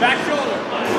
Back shoulder.